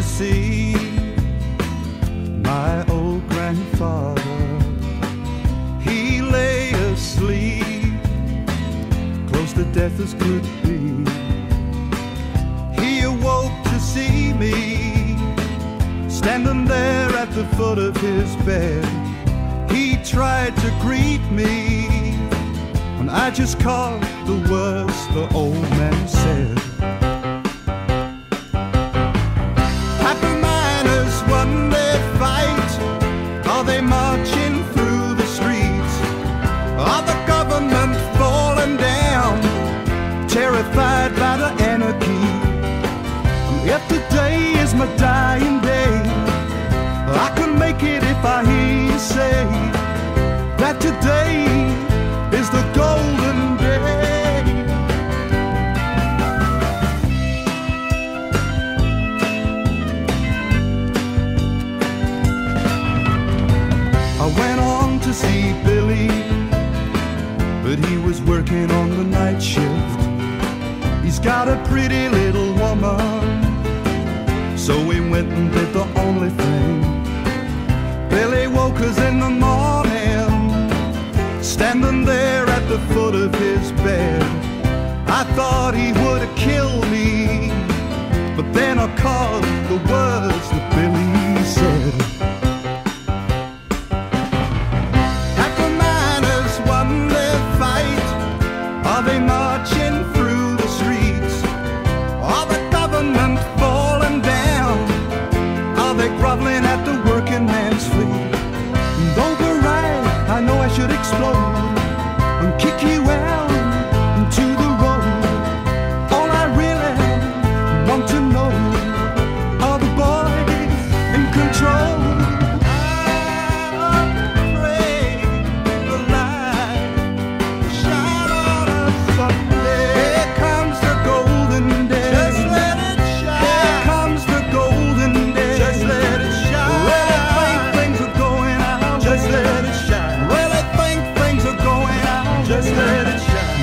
to see my old grandfather. He lay asleep, close to death as could be. He awoke to see me standing there at the foot of his bed. He tried to greet me when I just caught the words the old man said. If today is my dying day, I can make it if I hear you say that today is the golden day. I went on to see Billy, but he was working on the night shift. He's got a pretty little went did the only thing. Billy woke us in the morning, standing there at the foot of his bed. I thought he would have killed me, but then I caught the words that Billy said. Happy miners, one they fight. Are they marching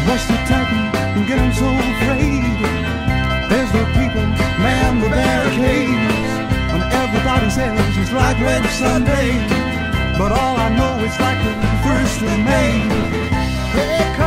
West the Titan and getting so afraid. There's the people, man, the barricades. And everybody says it's like Red Sunday. But all I know is like the first of May. Here